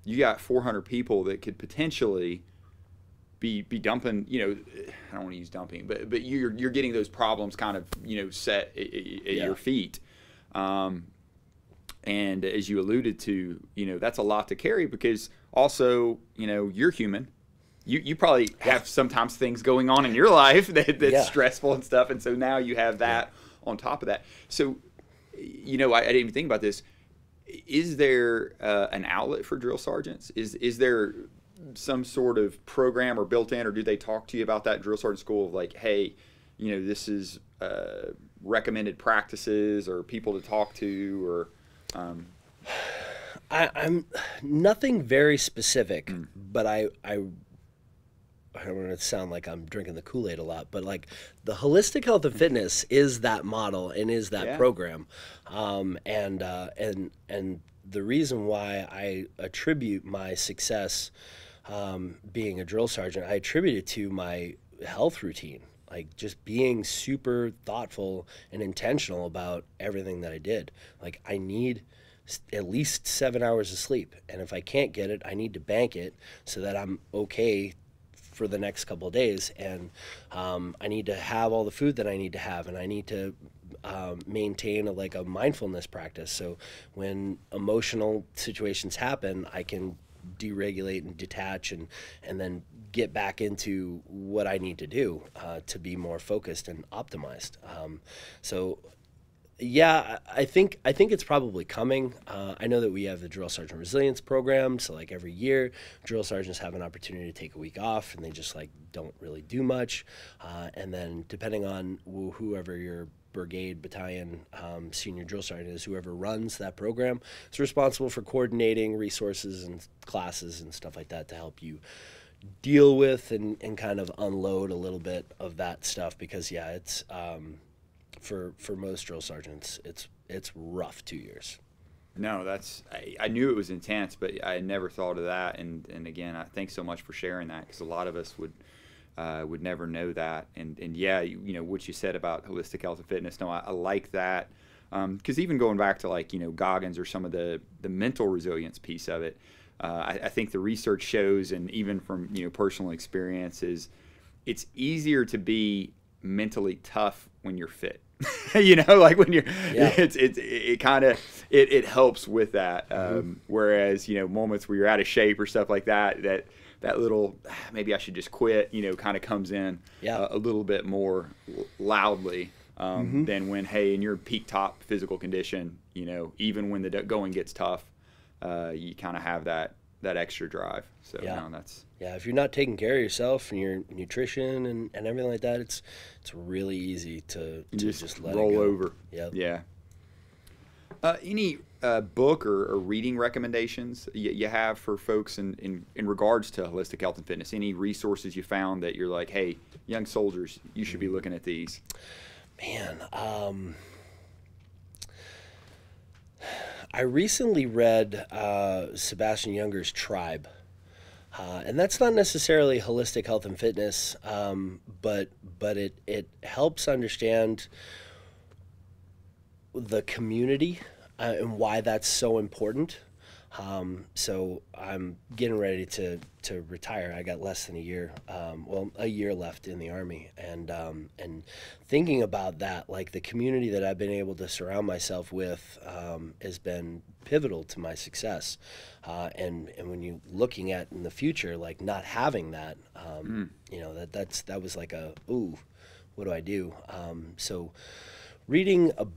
you got 400 people that could potentially be be dumping. You know, I don't want to use dumping, but but you're you're getting those problems kind of you know set at, at Yeah. your feet. Um, and as you alluded to, you know, that's a lot to carry because also, you know, you're human. You, you probably have (sighs) sometimes things going on in your life (laughs) that, that's Yeah. stressful and stuff. And so now you have that on top of that. So, you know, I, I didn't even think about this. Is there uh, an outlet for drill sergeants? Is, is there some sort of program or built in, or do they talk to you about that drill sergeant school of like, hey, you know, this is uh, recommended practices or people to talk to or, um, I, I'm nothing very specific, Mm. but I, I I don't want to sound like I'm drinking the Kool Aid a lot, but like the holistic health and fitness is that model and is that Yeah. program, um, and uh, and and the reason why I attribute my success um, being a drill sergeant, I attribute it to my health routine, like just being super thoughtful and intentional about everything that I did. Like I need at least seven hours of sleep, and if I can't get it, I need to bank it so that I'm okay for the next couple of days and um, i need to have all the food that i need to have and i need to um, maintain a, like a mindfulness practice so when emotional situations happen i can deregulate and detach and and then get back into what i need to do uh, to be more focused and optimized um, so yeah, I think I think it's probably coming. Uh, I know that we have the drill sergeant resilience program, so like every year, drill sergeants have an opportunity to take a week off, and they just like don't really do much. Uh, and then depending on wh- whoever your brigade, battalion, um, senior drill sergeant is, whoever runs that program is responsible for coordinating resources and classes and stuff like that to help you deal with and, and kind of unload a little bit of that stuff because yeah, it's. Um, for for most drill sergeants, it's it's rough two years. No, that's I, I knew it was intense, but I never thought of that. And and again, I thanks so much for sharing that because a lot of us would uh, would never know that. And and yeah, you, you know what you said about holistic health and fitness. No, I, I like that because um, even going back to like you know Goggins or some of the the mental resilience piece of it, uh, I, I think the research shows, and even from you know personal experiences, it's easier to be mentally tough when you're fit. (laughs) you know, like when you're, yeah. (laughs) it's, it's, it kind of, it, it helps with that. Mm-hmm. Um, mm-hmm. Whereas, you know, moments where you're out of shape or stuff like that, that, that little, (sighs) maybe I should just quit, you know, kind of comes in yeah. uh, a little bit more loudly um, mm-hmm. than when, hey, in your peak top physical condition, you know, even when the going gets tough, uh, you kind of have that, that extra drive. So, yeah. No, that's, yeah, if you're not taking care of yourself and your nutrition and, and everything like that, it's it's really easy to, to just, just roll over. Yep. Yeah. Uh, any uh, book or, or, reading recommendations you, you, have for folks in, in, in regards to holistic health and fitness? Any resources you found that you're like, hey, young soldiers, you should be looking at these? Man, um, I recently read uh, Sebastian Junger's Tribe. Uh, and that's not necessarily holistic health and fitness, um, but but it it helps understand the community uh, and why that's so important. Um, so I'm getting ready to, to retire. I got less than a year, um, well, a year left in the army, and um, and thinking about that, like the community that I've been able to surround myself with, um, has been pivotal to my success. Uh, and and when you're looking at in the future, like not having that, mm. you know, that that's that was like a ooh, what do I do? Um, so reading a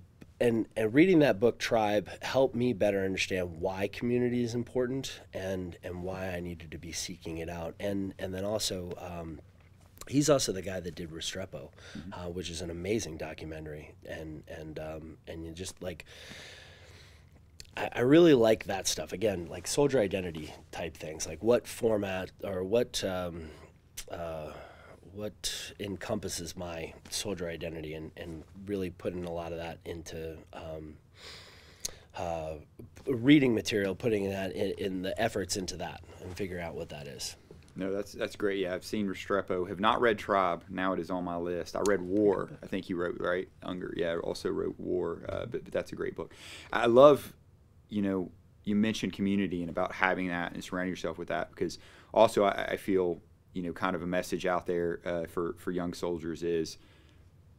and and reading that book tribe helped me better understand why community is important and and why i needed to be seeking it out. And and then also um, he's also the guy that did restrepo mm-hmm. uh, which is an amazing documentary. And and um, and you just like I, I really like that stuff. Again like soldier identity type things. Like what format or what um, uh, what encompasses my soldier identity and, and really putting a lot of that into um, uh, reading material, putting that in, in, the efforts into that and figure out what that is. No, that's that's great. Yeah, I've seen Restrepo. Have not read Tribe. Now it is on my list. I read War. I think you wrote right. Junger. Yeah, also wrote War. Uh, but, but that's a great book. I love, you know, you mentioned community and about having that and surrounding yourself with that because also I, I feel you know, kind of a message out there uh, for for young soldiers is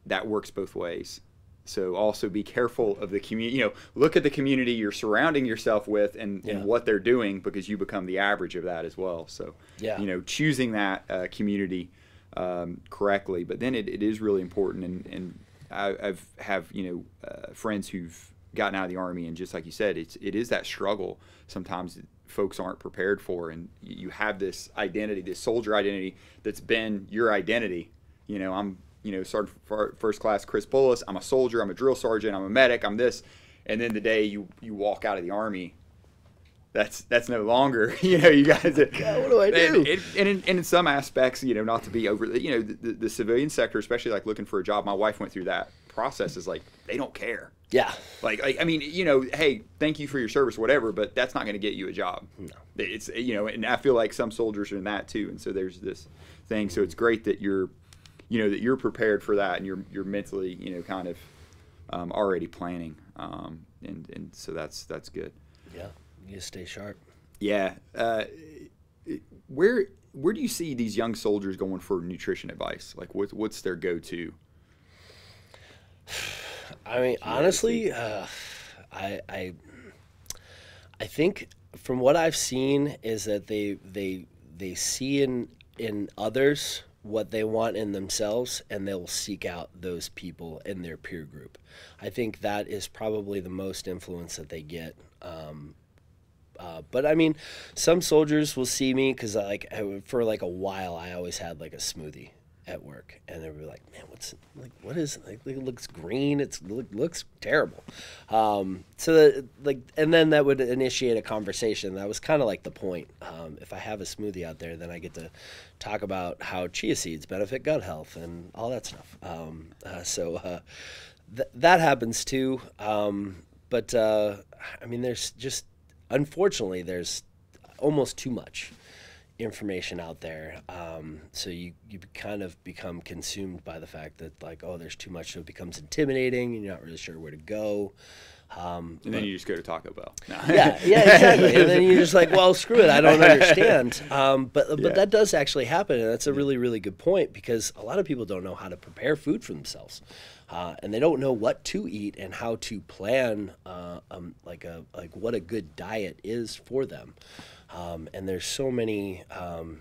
that works both ways. So also be careful of the community. You know, look at the community you're surrounding yourself with and, yeah. and what they're doing because you become the average of that as well. So, yeah. you know, choosing that uh, community um, correctly. But then it, it is really important. And, and I, I've have you know uh, friends who've gotten out of the army and just like you said, it's it is that struggle sometimes folks aren't prepared for. And you have this identity, this soldier identity that's been your identity. You know, I'm, you know, Sergeant First Class Chris Bullis. I'm a soldier. I'm a drill sergeant. I'm a medic. I'm this. And then the day you you walk out of the army, that's that's no longer (laughs) you know you guys (laughs) God, what do I do and, and, in, and, in, some aspects you know not to be over you know the, the, civilian sector especially like looking for a job my wife went through that process is like they don't care yeah. Like, like I mean, you know, hey, thank you for your service, whatever, but that's not going to get you a job. No. It's you know, and I feel like some soldiers are in that too, and so there's this thing. So it's great that you're, you know, that you're prepared for that, and you're you're mentally, you know, kind of um, already planning, um, and and so that's that's good. Yeah, you stay sharp. Yeah. Uh, where where do you see these young soldiers going for nutrition advice? Like, what, what's their go to? I mean, honestly, uh, I, I, I think from what I've seen is that they they they see in in others what they want in themselves and they'll seek out those people in their peer group. I think that is probably the most influence that they get. Um, uh, but I mean, some soldiers will see me because like for like a while I always had like a smoothie at work, and they were like, "Man, what's like? What is like? It looks green. It's look, looks terrible." Um, so that, like, and then that would initiate a conversation. That was kind of like the point. Um, if I have a smoothie out there, then I get to talk about how chia seeds benefit gut health and all that stuff. Um, uh, so uh, th- that happens too. Um, but uh, I mean, there's just unfortunately there's almost too much information out there. Um, so you you kind of become consumed by the fact that like oh there's too much, so it becomes intimidating, and you're not really sure where to go. Um, and then you just go to Taco Bell. No. (laughs) yeah, yeah, exactly. and then you're just like, well, screw it, I don't (laughs) understand. Um, but but Yeah. that does actually happen, and that's a really really good point because a lot of people don't know how to prepare food for themselves, uh, and they don't know what to eat and how to plan uh, um, like a like what a good diet is for them. Um, and there's so many um,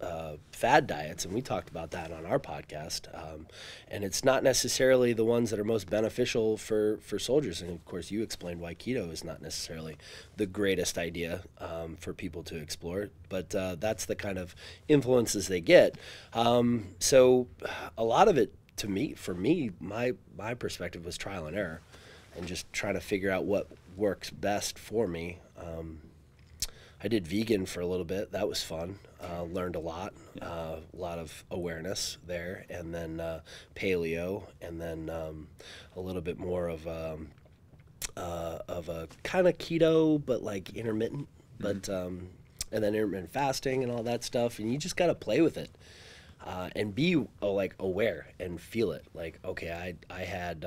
uh, fad diets, and we talked about that on our podcast. Um, and it's not necessarily the ones that are most beneficial for, for soldiers. And of course, you explained why keto is not necessarily the greatest idea um, for people to explore, but uh, that's the kind of influences they get. Um, so a lot of it, to me, for me, my my perspective was trial and error, and just trying to figure out what works best for me. Um, I did vegan for a little bit. That was fun. Uh, learned a lot. Uh, a lot of awareness there, and then uh, paleo, and then um, a little bit more of um, uh, of a kind of keto, but like intermittent. But um, and then intermittent fasting and all that stuff. And you just got to play with it uh, and be uh, like aware and feel it. Like okay, I I had.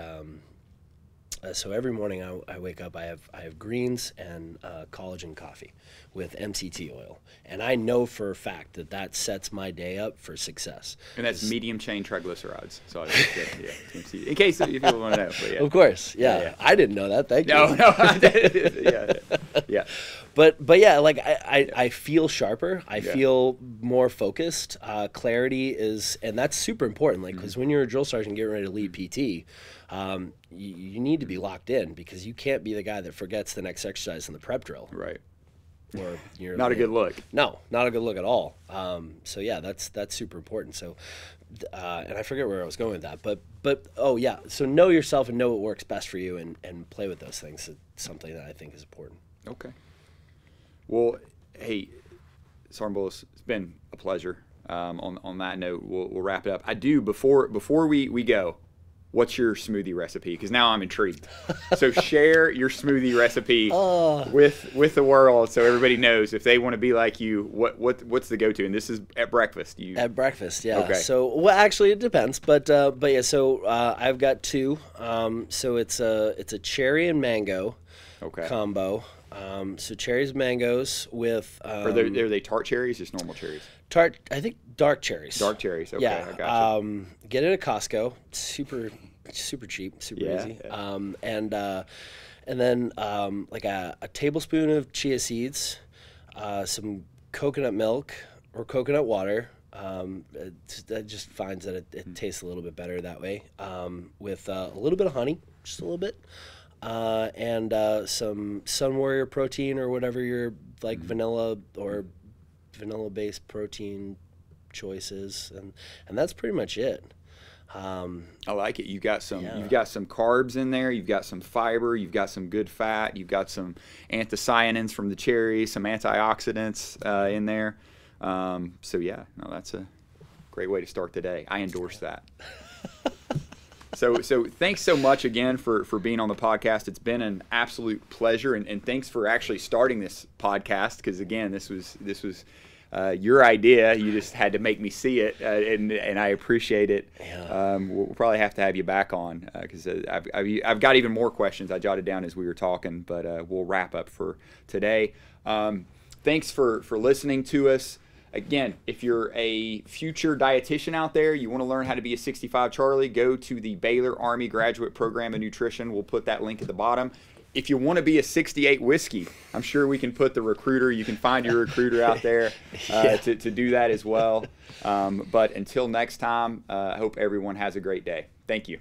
Uh, so every morning I, I wake up, I have I have greens and uh, collagen coffee with MCT oil, and I know for a fact that that sets my day up for success. And that's medium chain triglycerides. So I just, yeah, yeah, in case you people want to know. Yeah. Of course, yeah. yeah. I didn't know that. Thank No, you. no. (laughs) yeah, yeah. (laughs) But but yeah, like I, I, I feel sharper. I feel more focused. Uh, clarity is, and that's super important. Mm-hmm. Like because when you're a drill sergeant getting ready to lead PT, um, you, you need to be locked in because you can't be the guy that forgets the next exercise in the prep drill. Right. Or you're (laughs) Not a good look. No, not a good look at all. Um, so yeah, that's that's super important. So, uh, and I forget where I was going with that, but but oh yeah, so know yourself and know what works best for you, and and play with those things. It's something that I think is important. Okay. Well, hey, Bullis, it's been a pleasure. Um, on on that note, we'll, we'll wrap it up. I do before before we we go. What's your smoothie recipe? Because now I'm intrigued. So share your smoothie recipe (laughs) Oh. with with the world, so everybody knows if they want to be like you. What what what's the go to? And this is at breakfast. You At breakfast, yeah. Okay. So, well, actually, it depends, but uh, but yeah. So uh, I've got two. Um, so it's a it's a cherry and mango okay? combo. Um, so cherries, mangoes with um, Are they are they tart cherries? Just normal cherries? Tart. I think dark cherries. Dark cherries. Okay, yeah. I got Um, get it at Costco. Super, super cheap, super Yeah, easy. yeah. Um, and uh, and then um, like a, a tablespoon of chia seeds, uh, some coconut milk or coconut water. Um, that just finds that it, it Hmm. tastes a little bit better that way. Um, with uh, a little bit of honey, just a little bit. Uh, and uh, some Sun Warrior protein or whatever your like Hmm. vanilla or vanilla based protein choices and and that's pretty much it um, I like it. You got some. Yeah. You've got some carbs in there. You've got some fiber. You've got some good fat. You've got some anthocyanins from the cherry. Some antioxidants uh, in there. Um, so yeah, no, that's a great way to start the day. I endorse that. (laughs) so so thanks so much again for for being on the podcast. It's been an absolute pleasure, and, and thanks for actually starting this podcast because again, this was this was. Uh, your idea, you just had to make me see it, uh, and and I appreciate it. Yeah. Um, we'll probably have to have you back on because uh, I've, I've, I've got even more questions I jotted down as we were talking, but uh, we'll wrap up for today. Um, thanks for, for listening to us. Again, if you're a future dietitian out there, you want to learn how to be a 65 Charlie, go to the Baylor Army Graduate Program in Nutrition. We'll put that link at the bottom. If you want to be a 68 whiskey, I'm sure we can put the recruiter, you can find your recruiter out there (laughs) uh, Yeah. to, to do that as well. Um, but until next time, uh, I hope everyone has a great day. Thank you.